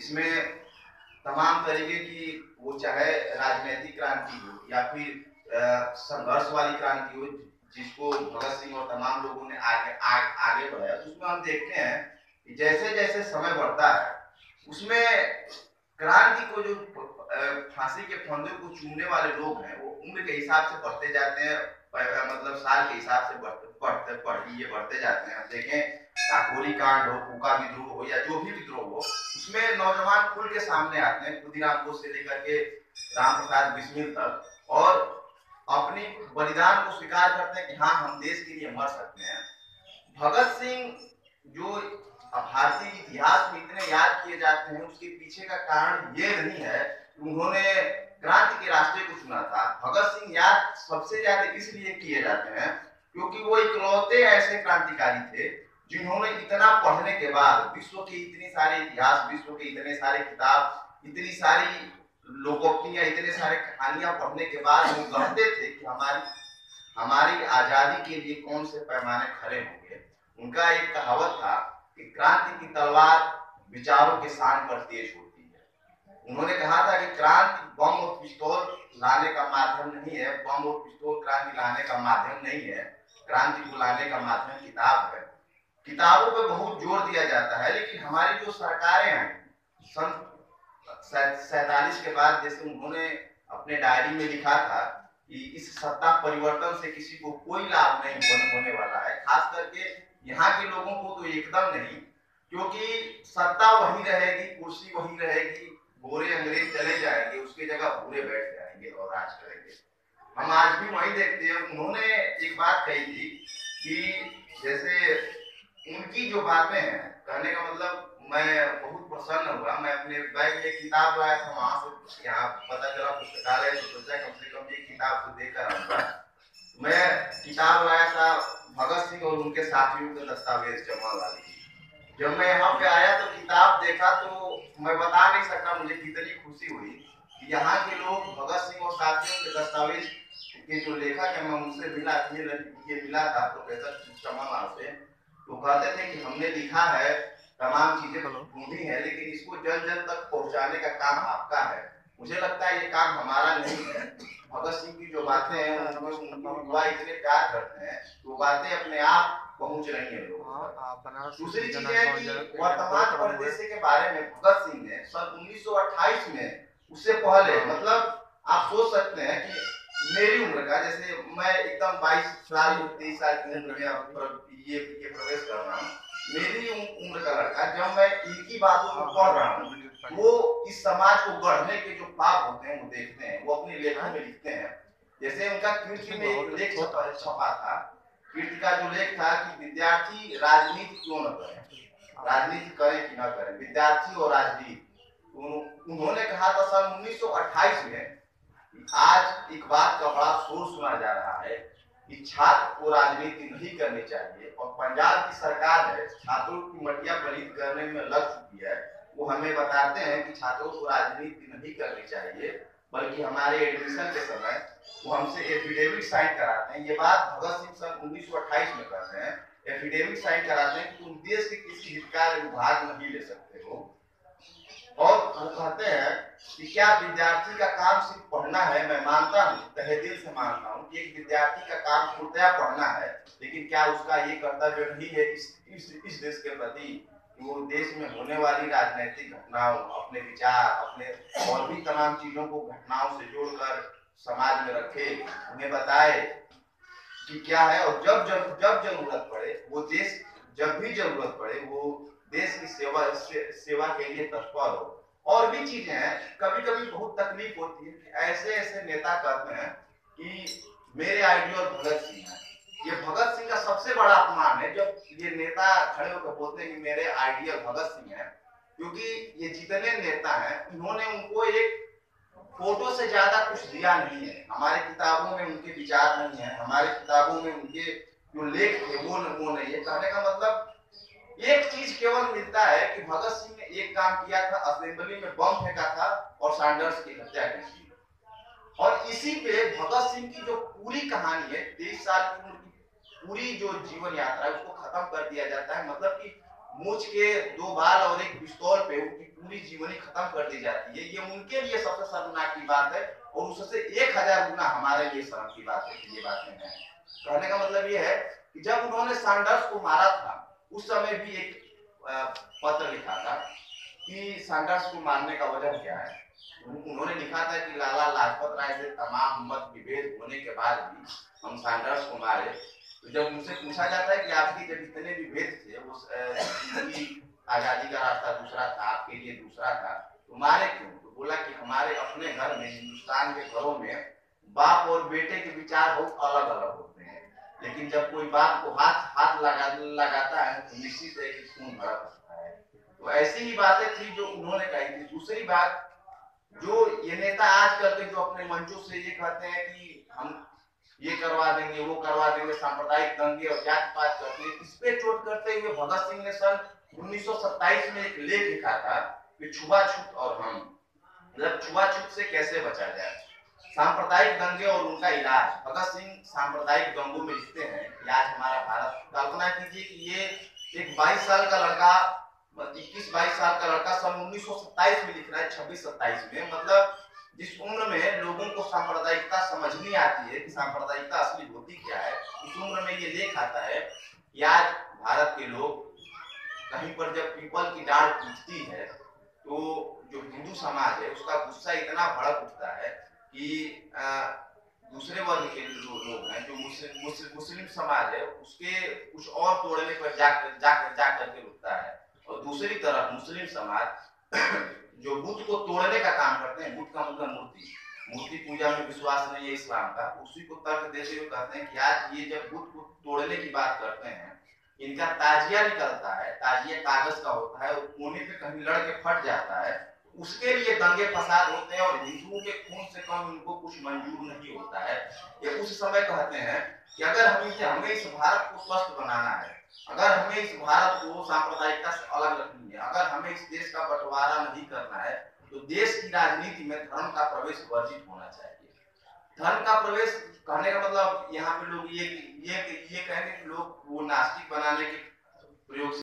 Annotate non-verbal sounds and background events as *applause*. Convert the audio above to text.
इसमें तमाम तरीके की वो चाहे राजनीतिक क्रांति हो या फिर संघर्ष वाली क्रांति हो जिसको भगत सिंह और तमाम लोगों ने आगे आ, आगे बढ़ाया तो उसमें हम देखते हैं कि जैसे जैसे समय बढ़ता है उसमें क्रांति को जो फांसी के फंदे को चूमने वाले लोग हैं वो उम्र के हिसाब से बढ़ते जाते हैं मतलब साल के हिसाब से बढ़ते बढ़ते बढ़िए बढ़ते जाते हैं। देखें काकोरी कांड हो कुका विद्रोह हो या जो भी विद्रोह हो, उसमें नौजवान खुल के सामने आते हैं, खुदीराम बोस से लेकर के राम प्रसाद बिस्मिल तक। और अपनी बलिदान को स्वीकार करते हैं कि हाँ हम देश के लिए मर सकते हैं। भगत सिंह जो भारतीय इतिहास में इतने याद किए जाते हैं, उसके पीछे का कारण ये नहीं है उन्होंने क्रांति के रास्ते को चुना था। भगत सिंह याद सबसे ज़्यादा इसलिए किए जाते हैं क्योंकि वो इकलौते ऐसे क्रांतिकारी थे जिन्होंने इतना पढ़ने के बाद विश्व के इतनी सारे इतिहास, विश्व के इतने सारे किताब, इतनी सारी लोकोक्तियाँ इतने सारे कहानियाँ पढ़ने के बाद वो कहते थे कि हमारी हमारी आज़ादी के लिए कौन से पैमाने खड़े होंगे? उनका एक कहावत था कि क्रांति की तलवार विचारों के शान पर तेज होती है। उन्होंने कहा था कि क्रांति बम और पिस्तौल लाने का माध्यम नहीं है, बम और पिस्तौल क्रांति लाने का माध्यम नहीं है। क्रांति को लाने का माध्यम किताब है। किताबों पे बहुत ज़ोर दिया जाता है, लेकिन हमारी जो सरकारें हैं, सन सैतालीस के बाद जैसे उन्होंने अपने डायरी में लिखा था कि इस सत्ता परिवर्तन से किसी को कोई लाभ नहीं होने वाला है, खास करके यहाँ के लोगों को तो एकदम नहीं, क्योंकि सत्ता वही रहेगी, कुर्सी वही रहेगी, गोरे अंग्रेज़ चले जाएँगे, उसके जगह भूरे बैठ जाएँगे और राज करेंगे। हम आज भी वही देखते हैं, उन्होंने एक बात कही थी कि जैसे उनकी जो बातें हैं, कहने का मतलब मैं बहुत प्रसन्न हुआ मैं अपने बैग में किताब लाया था, वहाँ से यहाँ पता चला, पुस्तकालय तो सोचा कम से कम ये किताब को देकर आऊँगा मैं किताब लाया था भगत सिंह और उनके साथियों के दस्तावेज़ जमा वाली। जब मैं यहाँ पे आया तो किताब देखा तो मैं बता नहीं सकता, मुझे कितनी खुशी हुई कि यहाँ के लोग भगत सिंह और साथियों के दस्तावेज़ के जो लेखक है, मैं उनसे मिला, ये मिला था प्रोफेसर चमन से तो कहते थे कि हमने लिखा है तमाम चीज़ें ढूंढी है लेकिन इसको जन जन तक पहुँचाने का काम आपका है। मुझे लगता है ये काम हमारा नहीं है। भगत सिंह की जो बातें हैं युवा इतने प्यार करते हैं वो बातें अपने आप पहुँच रही है लोग हाँ, दूसरी चीज़ है कि वर्तमान परिदृश्य के बारे में भगत सिंह ने सन 1928 में उससे पहले मतलब आप सोच सकते हैं कि मेरी उम्र का जैसे मैं एकदम बाईस साल तेईस साल की उम्र में ये ये प्रवेश कर रहा हूँ। मेरी उम्र का लड़का जब मैं इनकी बातों को पढ़ रहा हूँ वो इस समाज को गढ़ने के जो पाप होते हैं वो देखते हैं वो अपने लेखों में लिखते हैं। जैसे उनका कीर्ति में एक लेख छपा था। कीर्ति का जो लेख था कि विद्यार्थी राजनीति क्यों न करे? राजनीति करे कि न करे? विद्यार्थी और राजनीति। उन्होंने कहा था सन 1928 में आज एक बात का बड़ा शोर सुना जा रहा है कि छात्र को राजनीति नहीं करनी चाहिए और पंजाब की सरकार है, छात्रों की मटिया पलित करने में लग चुकी है। वो हमें बताते हैं कि छात्रों को राजनीति नहीं करनी चाहिए, बल्कि हमारे एडमिशन के समय वो हमसे एफिडेविट साइन कराते हैं। ये बात भगत सिंह सन उन्नीस में करते हैं। एफिडेविट साइन कराते हैं कि तुम देश के किसी हितकार विभाग नहीं ले सकते हो। और कहते हैं कि क्या विद्यार्थी का काम सिर्फ़ पढ़ना है? मैं मानता हूँ तहे दिल से मानता हूँ कि एक विद्यार्थी का काम पूर्णतया पढ़ना है लेकिन क्या उसका ये कर्तव्य नहीं है इस इस, इस देश के प्रति वो देश में होने वाली राजनीतिक घटनाओं अपने विचार अपने और भी तमाम चीज़ों को घटनाओं से जोड़कर समाज में रखे उन्हें बताए कि क्या है और जब जब जब ज़रूरत पड़े वो देश जब भी ज़रूरत पड़े वो देश की सेवा से, सेवा के लिए तत्पर हो। और भी चीज़ें हैं कभी कभी बहुत तकलीफ़ होती है ऐसे ऐसे नेता कहते हैं कि मेरे आइडियल भगत सिंह है। ये भगत सिंह का सबसे बड़ा अपमान है, जब ये नेता खड़े होकर बोलते हैं कि मेरे आइडियल भगत सिंह है, क्योंकि ये जितने नेता हैं उन्होंने उनको एक फ़ोटो से ज़्यादा कुछ दिया नहीं है। हमारे किताबों में उनके विचार नहीं है, हमारे किताबों में उनके जो लेख थे, वो वो नहीं है। कहने का मतलब एक चीज़ केवल मिलता है कि भगत सिंह ने एक काम किया था, असेंबली में बम फेंका था और सैंडर्स की हत्या की थी। और इसी पे भगत सिंह की जो पूरी कहानी है तेईस साल की उम्र की पूरी जो जीवन यात्रा है, उसको खत्म कर दिया जाता है। मतलब कि मूछ के दो बाल और एक पिस्तौल पे उनकी पूरी जीवनी खत्म कर दी जाती है। ये उनके लिए सबसे शर्मनाक की बात है और उससे एक हज़ार गुना हमारे लिए शर्म की बात है ये बातें हैं। कहने का मतलब ये है कि जब उन्होंने सैंडर्स को मारा था उस समय भी एक पत्र लिखा था कि सैंडर्स को मारने का वजह क्या है। उन्होंने लिखा था कि लाला लाजपत राय से तमाम मत विभेद होने के बाद भी हम सैंडर्स को मारे। तो जब उनसे पूछा जाता है कि आपकी जब इतने विभेद थे आज़ादी का रास्ता दूसरा था, आपके लिए दूसरा था तो मारे क्यों? तो बोला कि हमारे अपने घर में, हिंदुस्तान के घरों में बाप और बेटे के विचार बहुत अलग अलग होते हैं। लेकिन जब कोई बाप को हाथ हाथ लगा, लगाता है तो निश्चित है कि खून भड़क उठता है। तो ऐसी ही बातें थी जो उन्होंने कही थी। दूसरी बात, जो ये नेता आज करके जो अपने मंचों से ये कहते हैं कि हम ये करवा देंगे, वो करवा देंगे, सांप्रदायिक दंगे और जात पात करते हैं इस पे चोट करते हुए भगत सिंह ने सन 1927 में एक लेख लिखा था कि छुआछूत और हम मतलब छुआछूत से कैसे बचा जाए। सांप्रदायिक दंगे और उनका इलाज। भगत सिंह सांप्रदायिक दंगों में लिखते हैं आज हमारा भारत कल्पना कीजिए कि ये एक 22 साल का लड़का, इक्कीस बाईस साल का लड़का सन 1927 में लिख रहा है 26 27 में। मतलब जिस उम्र में लोगों को सांप्रदायिकता समझ नहीं आती है कि सांप्रदायिकता असली होती क्या है, उस उम्र में ये लेख आता है कि आज भारत के लोग कहीं पर जब पीपल की डांड टूटती है तो जो हिंदू समाज है, उसका गुस्सा इतना भड़क उठता है कि अ, दूसरे वर्ग के जो लोग हैं जो मुस्लिम मुस्लिम समाज है उसके कुछ और तोड़ने पर जा जा जा करके रुकता है। और दूसरी तरफ़ मुस्लिम समाज *clears throat* जो बुद्ध को तोड़ने का काम करते हैं बुद्ध का मतलब मूर्ति मूर्ति पूजा में विश्वास नहीं है इस्लाम का उसी को तर्क देते हुए कहते हैं कि आज ये जब बुद्ध को तोड़ने की बात करते हैं इनका ताजिया निकलता है ताजिया कागज़ का होता है और कोने पे कहीं लड़ के फट जाता है उसके लिए दंगे फसाद होते हैं और हिंदुओं के खून से कम उनको कुछ मंजूर नहीं होता है। ये उस समय कहते हैं कि अगर हम इसे हमें इस भारत को स्वस्थ बनाना है, अगर हमें इस भारत को सांप्रदायिकता से अलग रखनी है, अगर हमें इस देश का बंटवारा नहीं करना है तो देश की राजनीति में धर्म का प्रवेश वर्जित होना चाहिए। धर्म का प्रवेश कहने का मतलब यहाँ पे लोग ये ये ये कहेंगे कि लोग वो नास्तिक बनाने के प्रयोग